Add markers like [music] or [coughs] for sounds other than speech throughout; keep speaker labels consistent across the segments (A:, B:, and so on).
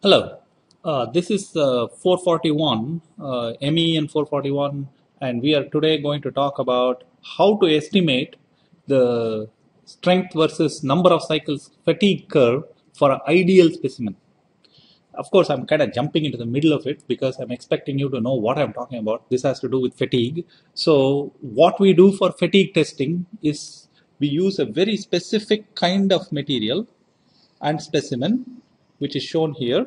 A: Hello, uh, this is uh, 441, uh, MEEN 441, and we are today going to talk about how to estimate the strength versus number of cycles fatigue curve for an ideal specimen. Of course, I'm kind of jumping into the middle of it because I'm expecting you to know what I'm talking about. This has to do with fatigue. So, what we do for fatigue testing is we use a very specific kind of material and specimen which is shown here.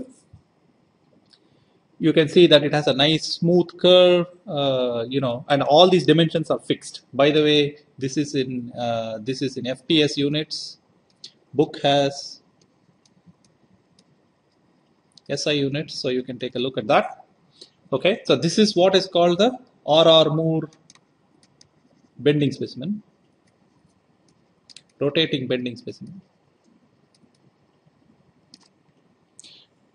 A: You can see that it has a nice smooth curve, uh, you know, and all these dimensions are fixed. By the way, this is in uh, this is in FPS units. Book has SI units, so you can take a look at that. Okay, so this is what is called the R.R. Moore bending specimen, rotating bending specimen.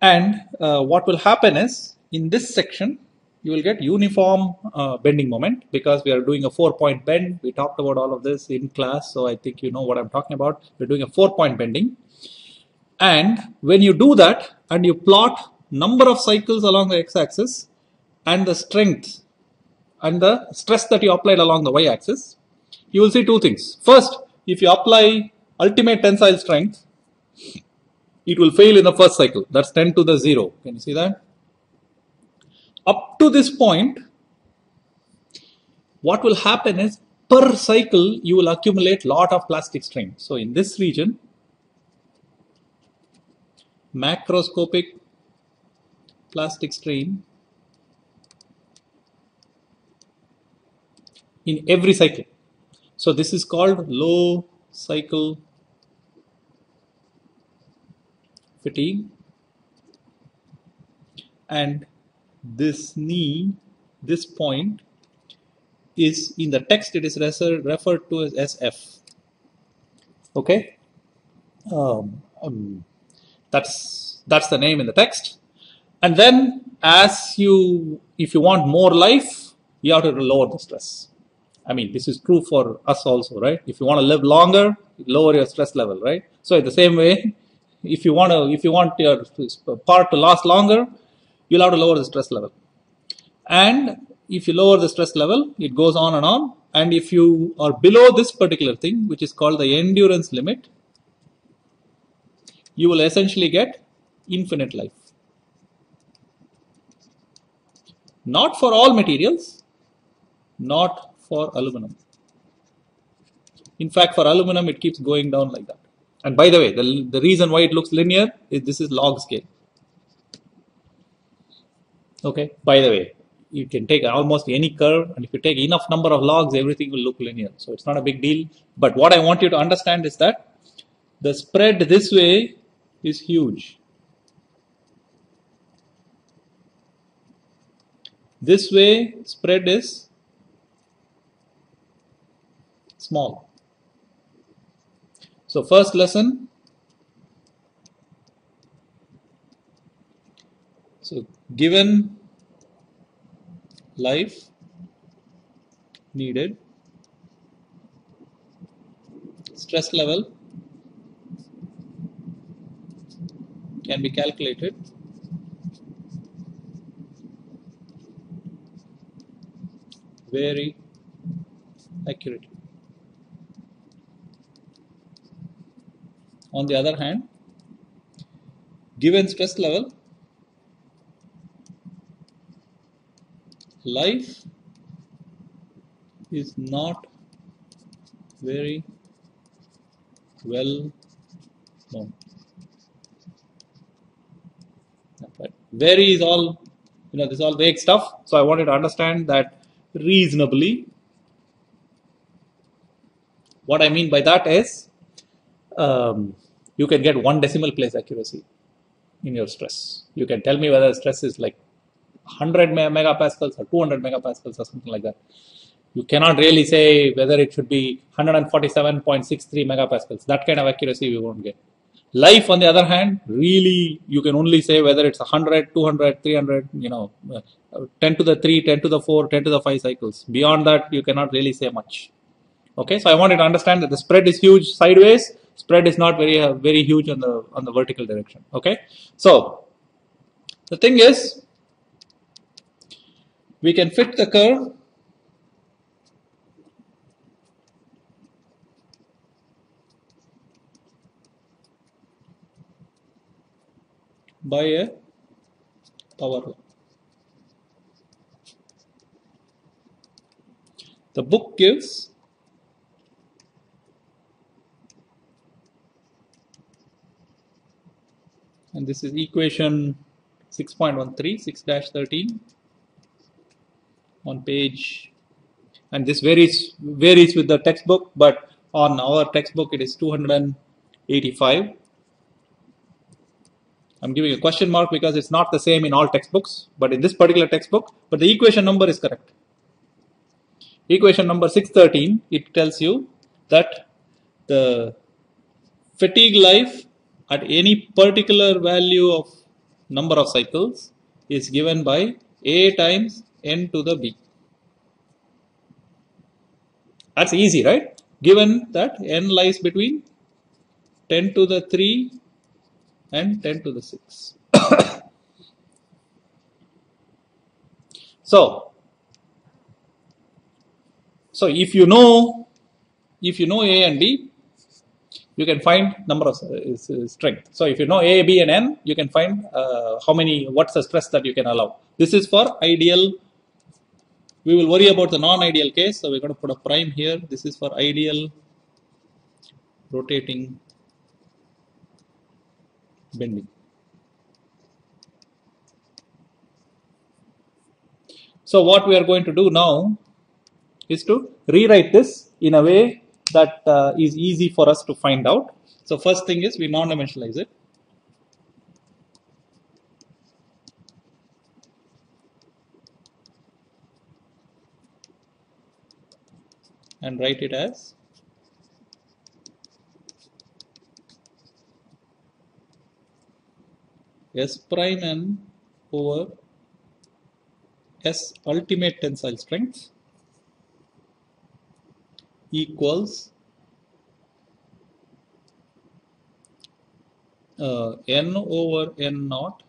A: And uh, what will happen is in this section, you will get uniform uh, bending moment because we are doing a four point bend. We talked about all of this in class, so I think you know what I'm talking about. We're doing a four point bending. And when you do that and you plot number of cycles along the x-axis and the strength and the stress that you applied along the y-axis, you will see two things. First, if you apply ultimate tensile strength, it will fail in the first cycle. That's 10 to the 0. Can you see that? Up to this point, what will happen is per cycle you will accumulate lot of plastic strain. So in this region, macroscopic plastic strain in every cycle. So this is called low cycle fatigue and this knee, this point is in the text it is referred to as SF. Okay, um, um, that's that's the name in the text. And then as you, if you want more life, you have to lower the stress. I mean, this is true for us also, right? If you want to live longer, lower your stress level, right? So in the same way, if you want to, if you want your part to last longer, you'll have to lower the stress level. And if you lower the stress level, it goes on and on. And if you are below this particular thing, which is called the endurance limit, you will essentially get infinite life. Not for all materials, not for aluminum. In fact, for aluminum, it keeps going down like that. And by the way, the, the reason why it looks linear is this is log scale. Okay, by the way, you can take almost any curve and if you take enough number of logs, everything will look linear. So it's not a big deal. But what I want you to understand is that the spread this way is huge. This way spread is small. So first lesson. So given life needed, stress level can be calculated very accurately. On the other hand, given stress level, life is not very well known. But very is all, you know, this is all vague stuff. So I wanted to understand that reasonably. What I mean by that is, um, you can get one decimal place accuracy in your stress. You can tell me whether stress is like 100 megapascals or 200 megapascals or something like that. You cannot really say whether it should be 147.63 megapascals. That kind of accuracy we won't get. Life, on the other hand, really you can only say whether it's 100, 200, 300, you know, uh, 10 to the 3, 10 to the 4, 10 to the 5 cycles. Beyond that, you cannot really say much. Okay, so I wanted to understand that the spread is huge sideways, spread is not very uh, very huge on the on the vertical direction. Okay, so The thing is, we can fit the curve by a power law. The book gives and this is equation 6.13 6-13 on page and this varies varies with the textbook but on our textbook it is 285 I'm giving a question mark because it's not the same in all textbooks but in this particular textbook but the equation number is correct. Equation number 613 it tells you that the fatigue life at any particular value of number of cycles is given by a times n to the b. That's easy, right? Given that n lies between 10 to the 3 and 10 to the 6. [coughs] so, so if you know, if you know A and B, you can find number of uh, strength. So if you know A, B and N, you can find uh, how many, what's the stress that you can allow. This is for ideal, we will worry about the non-ideal case. So we're going to put a prime here. This is for ideal rotating bending. So what we are going to do now is to rewrite this in a way that uh, is easy for us to find out. So first thing is we non-dimensionalize it. and write it as S prime n over S ultimate tensile strength equals uh, n over n naught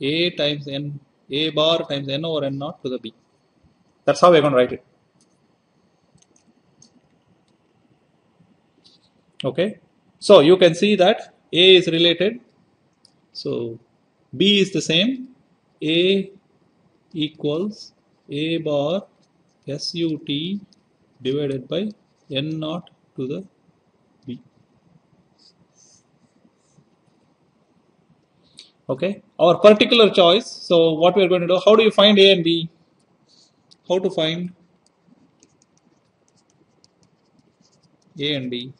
A: a times n a bar times n over n naught to the b. That's how we're going to write it. Okay, so you can see that a is related, so b is the same. a equals a bar SUT divided by N naught to the B. Okay, our particular choice. So what we are going to do, how do you find A and B? How to find A and B?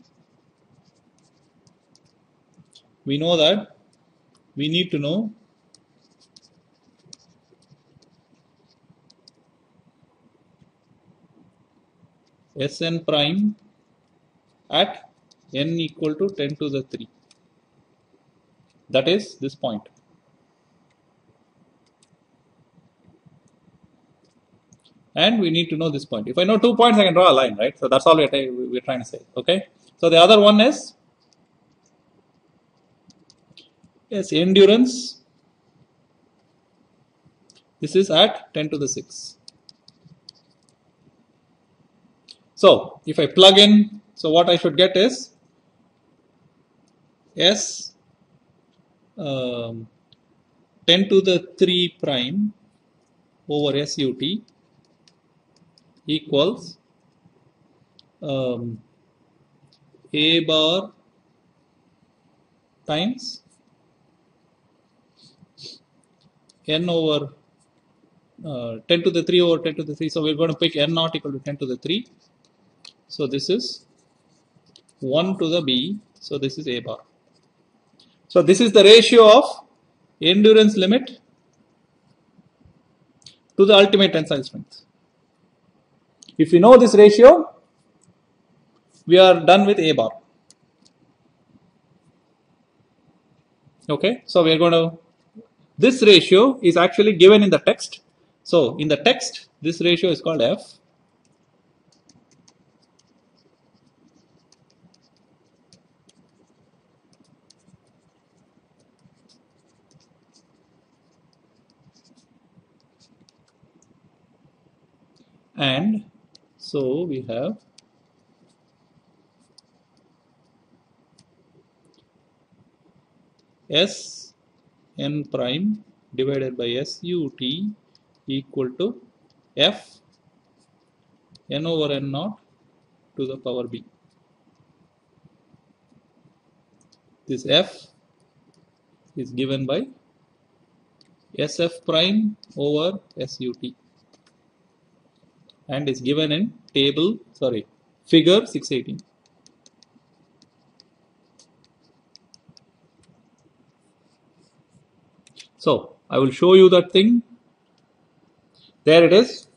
A: We know that we need to know Sn prime at n equal to 10 to the 3. That is this point. And we need to know this point. If I know two points, I can draw a line, right? So that's all we're, trying to say. Okay. So the other one is yes, endurance. This is at 10 to the 6. So if I plug in, so what I should get is S um, 10 to the 3 prime over SUT equals um, A bar times n over uh, 10 to the 3 over 10 to the 3. So we're going to pick n naught equal to 10 to the 3 so this is 1 to the B. So this is A bar. So this is the ratio of endurance limit to the ultimate tensile strength. If we know this ratio, we are done with A bar. Okay, so we are going to, this ratio is actually given in the text. So in the text, this ratio is called F and so we have S n prime divided by SUT equal to F n over n naught to the power B. This F is given by SF prime over SUT and is given in table, sorry, figure 618. So I will show you that thing. There it is.